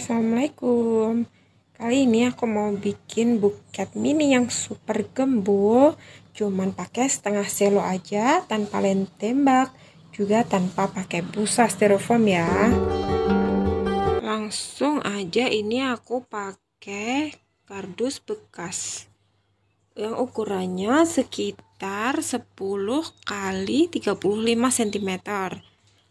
Assalamualaikum. Kali ini aku mau bikin buket mini yang super gembul Cuman pakai setengah selo aja tanpa lem tembak Juga tanpa pakai busa styrofoam ya. Langsung aja ini aku pakai kardus bekas Yang ukurannya sekitar 10 kali 35 cm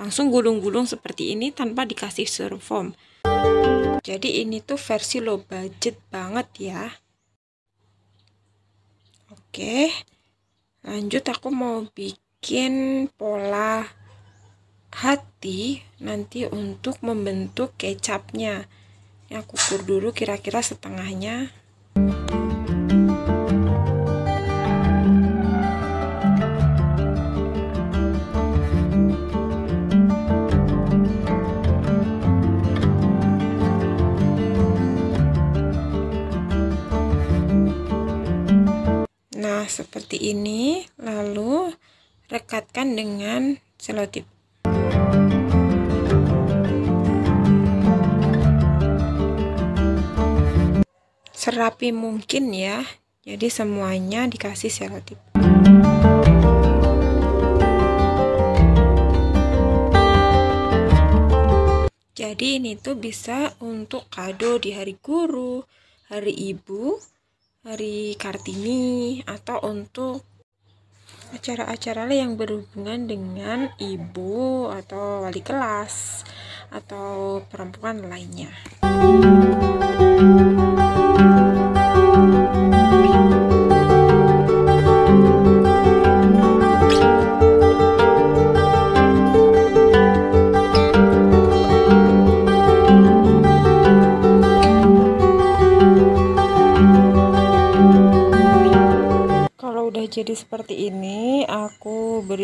langsung gulung-gulung seperti ini tanpa dikasih styrofoam jadi ini tuh versi low budget banget ya. Oke lanjut aku mau bikin pola hati nanti untuk membentuk kecapnya. Yang aku ukur dulu kira-kira setengahnya ini. Lalu rekatkan dengan selotip. Serapi mungkin ya. Jadi semuanya dikasih selotip. Jadi ini tuh bisa untuk kado di hari guru, hari ibu, hari Kartini atau untuk acara-acara yang berhubungan dengan ibu atau wali kelas atau perempuan lainnya. jadi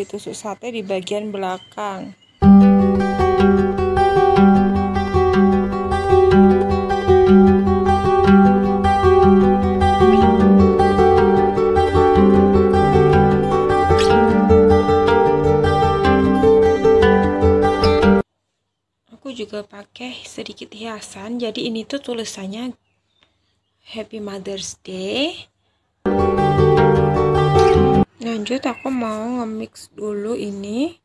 aku beri tusuk sate di bagian belakang. Aku juga pakai sedikit hiasan jadi ini tuh tulisannya Happy Mother's Day lanjut aku mau nge-mix dulu ini.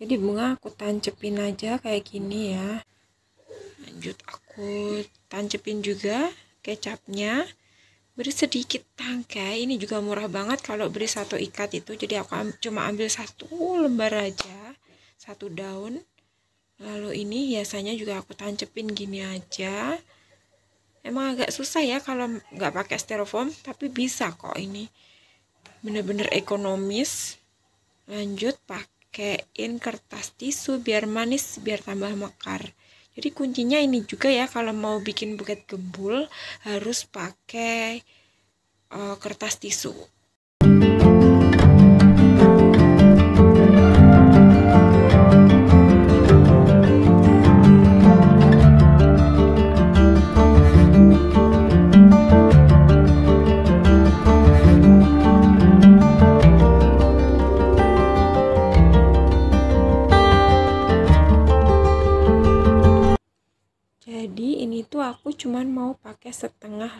Jadi bunga aku tancepin aja kayak gini ya. Lanjut aku tancepin juga kecapnya. Beri sedikit tangkai. Ini juga murah banget kalau beri satu ikat itu. Jadi aku cuma ambil satu lembar aja satu daun. Lalu ini hiasannya juga aku tancepin gini aja. Emang agak susah ya kalau nggak pakai styrofoam tapi bisa kok ini bener-bener ekonomis lanjut pakaiin kertas tisu biar manis biar tambah mekar. Jadi kuncinya ini juga ya kalau mau bikin buket gembul harus pakai uh, kertas tisu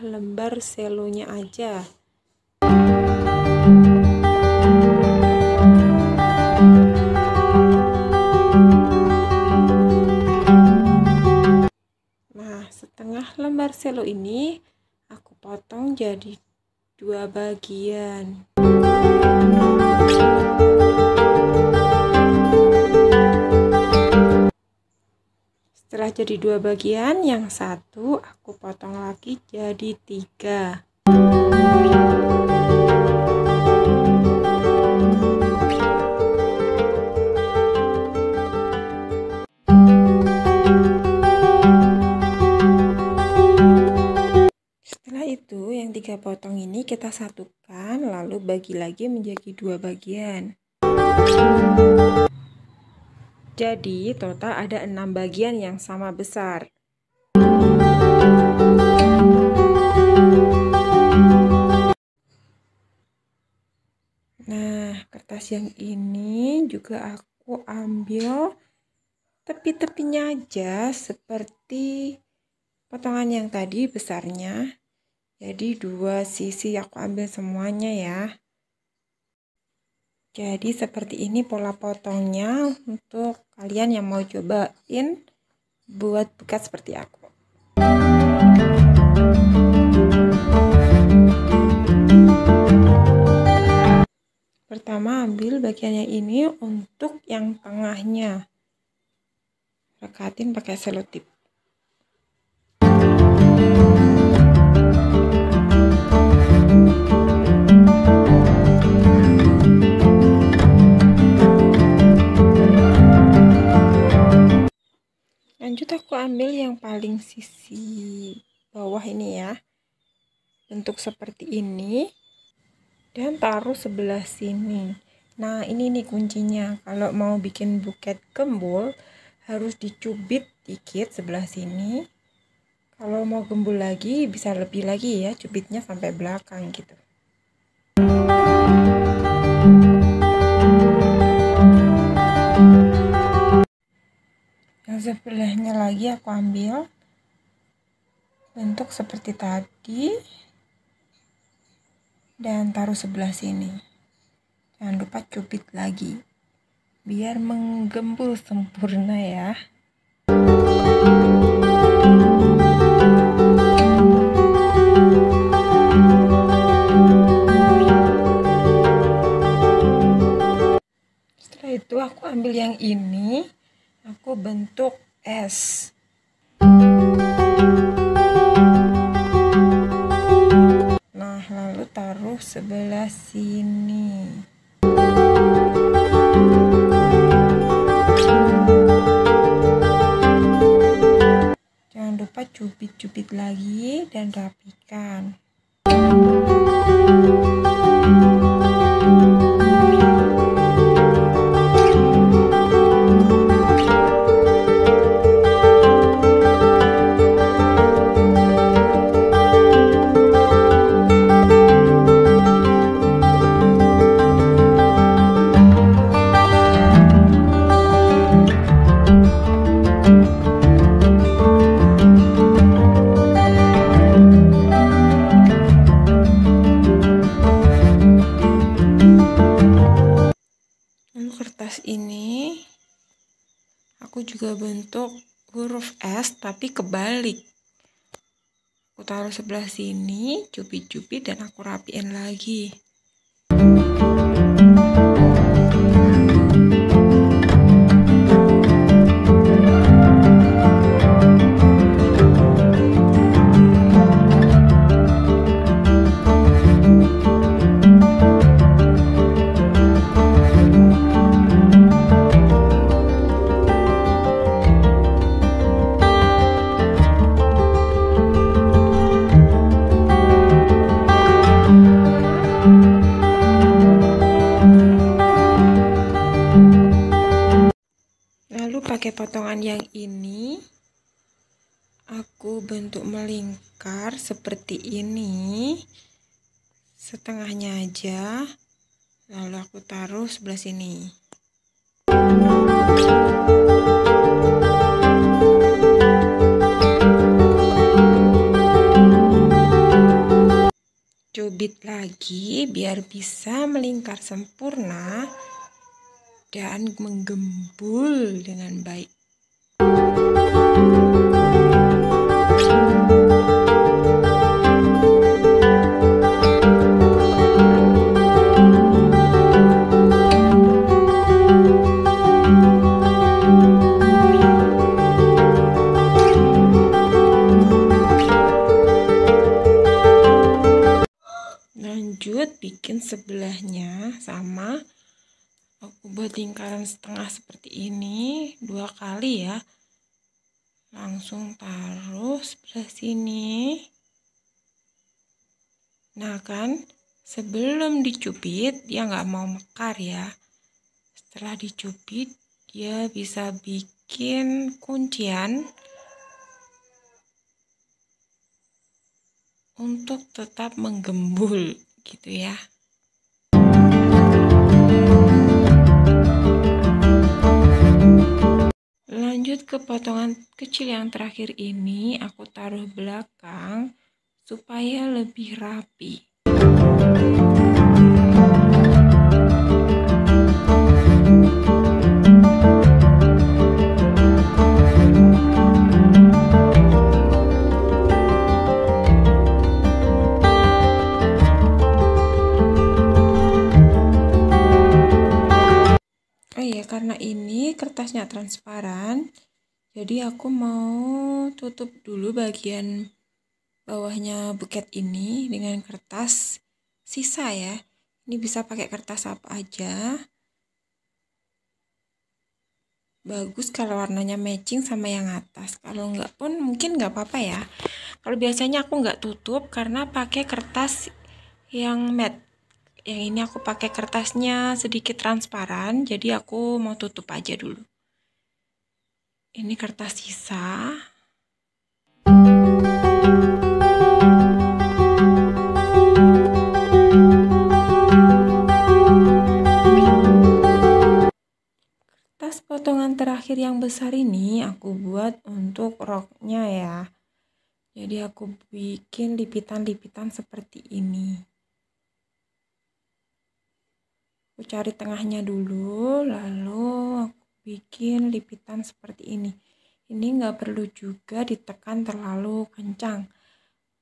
lembar selonya aja. Nah setengah lembar selo ini aku potong jadi dua bagian setelah jadi dua bagian yang satu aku potong lagi jadi tiga. Setelah itu yang tiga potong ini kita satukan lalu bagi lagi menjadi dua bagian jadi total ada enam bagian yang sama besar. Nah, kertas yang ini juga aku ambil tepi-tepinya aja seperti potongan yang tadi besarnya jadi dua sisi aku ambil semuanya ya jadi seperti ini pola potongnya untuk kalian yang mau cobain buat buka seperti aku. Pertama ambil bagian yang ini untuk yang tengahnya. Rekatin pakai selotip lanjut aku ambil yang paling sisi bawah ini ya. Bentuk seperti ini. Dan taruh sebelah sini. Nah ini nih kuncinya. Kalau mau bikin buket gembul harus dicubit dikit sebelah sini. Kalau mau gembul lagi bisa lebih lagi ya cubitnya sampai belakang gitu yang sebelahnya lagi aku ambil. Bentuk seperti tadi. Dan taruh sebelah sini. Jangan lupa cubit lagi. Biar menggembul sempurna ya. Setelah itu aku ambil yang ini aku bentuk S nah lalu taruh sebelah sini. Jangan lupa cubit-cubit lagi dan rapikan aku juga bentuk huruf S tapi kebalik. Aku taruh sebelah sini cubit-cubit dan aku rapiin lagi lalu pakai potongan yang ini aku bentuk melingkar seperti ini setengahnya aja lalu aku taruh sebelah sini. Cubit lagi biar bisa melingkar sempurna dan menggembul dengan baik. Lanjut bikin sebelahnya sama aku buat lingkaran setengah seperti ini dua kali ya. Langsung taruh sebelah sini. Nah kan sebelum dicubit dia nggak mau mekar ya. Setelah dicubit dia bisa bikin kuncian untuk tetap menggembul gitu ya lanjut ke potongan kecil yang terakhir ini aku taruh belakang supaya lebih rapi jadi aku mau tutup dulu bagian bawahnya buket ini dengan kertas sisa ya. Ini bisa pakai kertas apa aja. Bagus kalau warnanya matching sama yang atas. Kalau enggak pun mungkin nggak apa-apa ya. Kalau biasanya aku nggak tutup karena pakai kertas yang matte. Yang ini aku pakai kertasnya sedikit transparan jadi aku mau tutup aja dulu ini kertas sisa. Kertas potongan terakhir yang besar ini aku buat untuk roknya ya. Jadi aku bikin lipitan-lipitan seperti ini. Aku cari tengahnya dulu lalu aku bikin lipitan seperti ini. Ini nggak perlu juga ditekan terlalu kencang.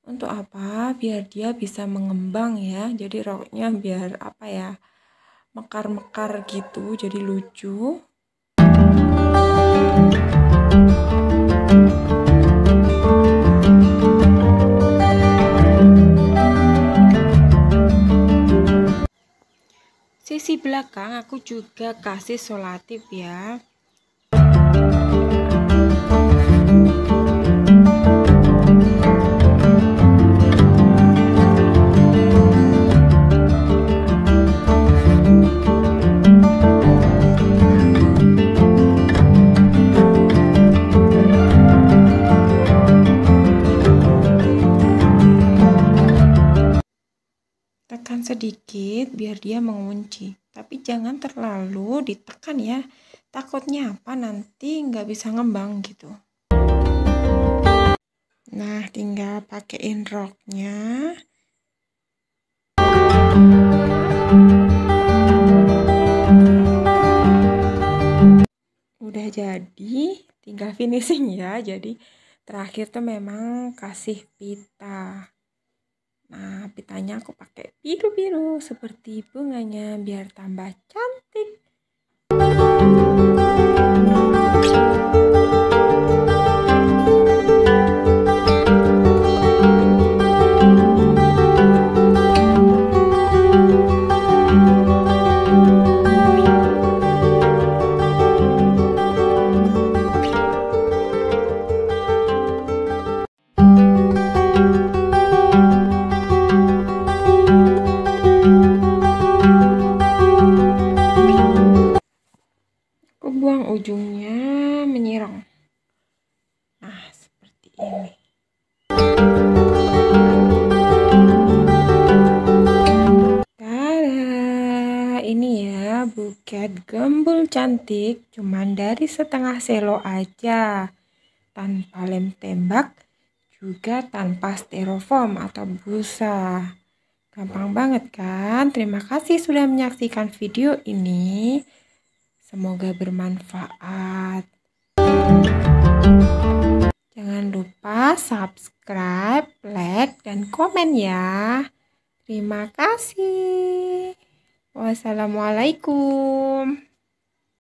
Untuk apa? Biar dia bisa mengembang ya. Jadi roknya biar apa ya? Mekar-mekar gitu jadi lucu sisi belakang aku juga kasih solatif ya terlalu ditekan ya. Takutnya apa? Nanti nggak bisa ngembang gitu. Nah tinggal pakein roknya. Udah jadi tinggal finishing ya. Jadi terakhir tuh memang kasih pita Nah, pitanya aku pakai biru-biru seperti bunganya biar tambah cantik. Cantik cuman dari setengah selo aja tanpa lem tembak juga tanpa styrofoam atau busa gampang banget kan terima kasih sudah menyaksikan video ini Semoga bermanfaat. Jangan lupa subscribe, like, dan komen ya. Terima kasih. Wassalamualaikum.